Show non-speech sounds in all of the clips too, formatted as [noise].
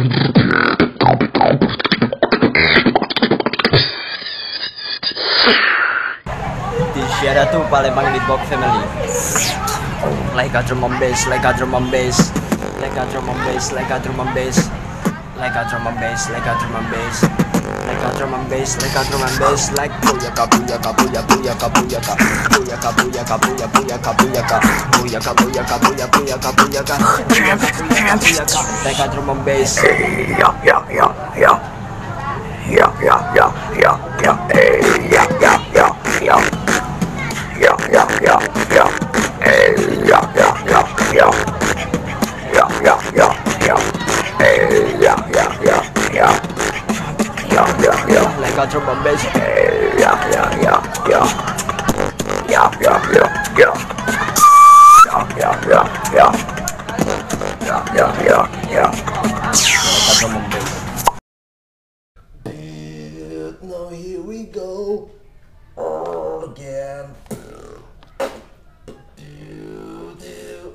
Di Sierra tuh Palembang Beatbox Family. Like a drum and bass, like a drum and bass Like a drum and bass, like a drum and bass Like a drum and bass, like a drum and bass a drum and bass, like a drum and bass Like booyaka, booyaka, booyaka, booyaka, booyaka Booyaka, booyaka, booyaka, booyaka, booyaka Booyaka, booyaka, booyaka, booyaka, booyaka Booyaka, booyaka, Like a drum and bass Yeah, yeah, yeah, yeah. Yeah, yeah, yeah, yeah, yeah. Yeah, yeah, yeah, yeah. Yeah, yeah, yeah, yeah. Yeah, yeah, yeah, yeah. Yeah, yeah, yeah, yeah, yeah, yeah. Yeah, yeah, got your mom bitch. Yeah, yeah, yeah, yeah. Yeah, yeah, yeah, yeah. Yeah, yeah, yeah, yeah. Yeah, yeah, yeah, yeah. Dude, now here we go. Again.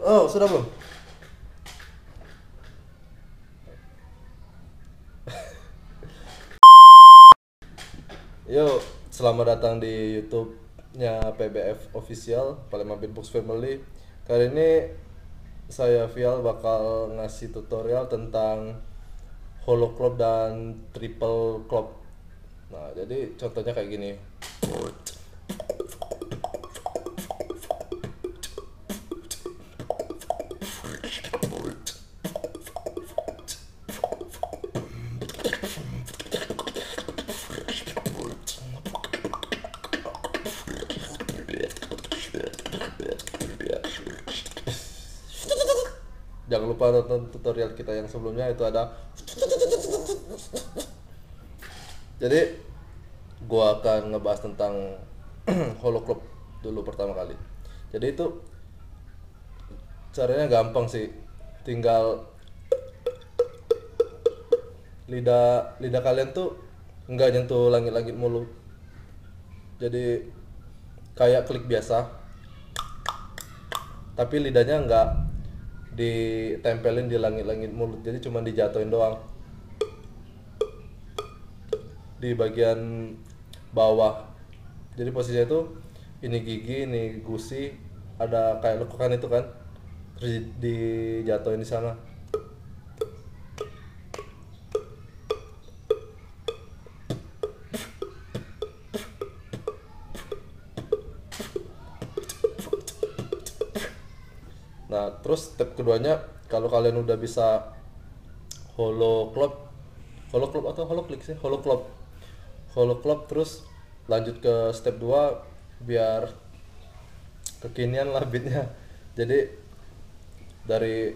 Oh, sit down, bro. Yo, selamat datang di YouTube-nya PBF Official Palembang Beatbox Family. Kali ini saya Vial bakal ngasih tutorial tentang hollow club dan triple club. Nah, jadi contohnya kayak gini. Jangan lupa nonton tutorial kita yang sebelumnya itu ada Jadi gua akan ngebahas tentang [clears throat] hollow club dulu pertama kali. Jadi itu caranya gampang sih. Tinggal lidah lidah kalian tuh nggak nyentuh langit-langit mulut. Jadi kayak klik biasa. Tapi lidahnya nggak ditempelin di langit-langit mulut. Jadi cuma dijatuhin doang. Di bagian bawah. Jadi posisinya itu ini gigi ini gusi ada kayak lekukan itu kan. Terus di- dijatuhin di sana nah terus step keduanya kalau kalian udah bisa hollow club hollow club atau hollow click sih? Hollow club hollow club terus lanjut ke step 2 biar kekinian lah beatnya. Jadi dari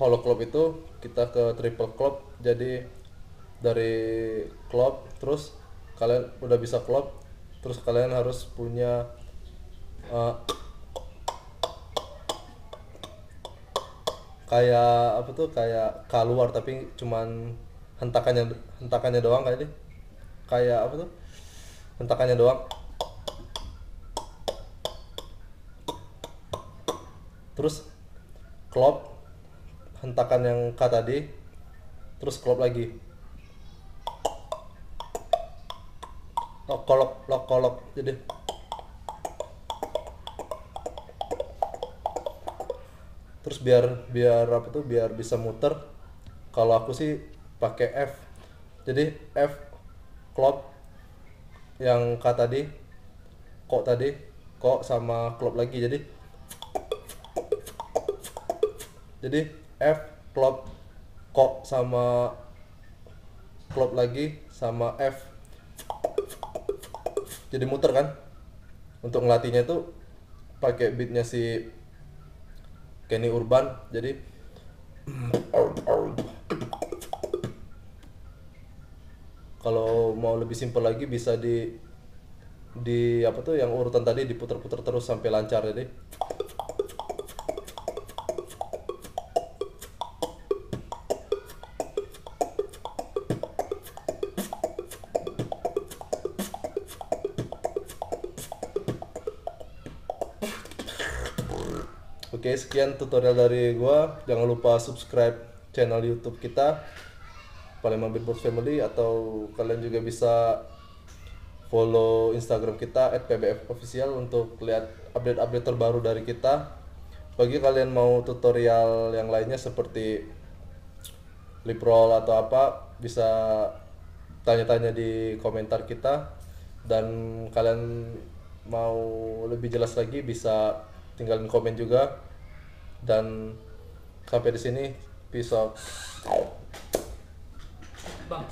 hollow club itu kita ke triple club jadi dari club terus kalian udah bisa club terus kalian harus punya uh, kayak apa tuh kayak keluar tapi cuman hentakannya hentakannya doang kayak ini. Kayak apa tuh hentakannya doang. Terus klop hentakan yang K tadi. Terus klop lagi. Lok kolok lok kolok jadi terus biar biar apa tuh biar bisa muter. Kalau aku sih pakai F. Jadi F klop yang K tadi kok tadi kok sama klop lagi. Jadi jadi F klop kok sama klop lagi sama F. Jadi muter kan? Untuk ngelatihnya itu pakai beatnya si Kenny Urban jadi kalau mau lebih simpel lagi bisa di di apa tuh yang urutan tadi diputar-putar terus sampai lancar jadi Oke, sekian tutorial dari gua. Jangan lupa subscribe channel YouTube kita Palembang Beatbox Family atau kalian juga bisa follow Instagram kita @pbfofficial untuk lihat update-update terbaru dari kita. Bagi kalian mau tutorial yang lainnya seperti lip roll atau apa bisa tanya-tanya di komentar kita dan kalian mau lebih jelas lagi bisa tinggalin komen juga dan sampai di sini peace out. Bang,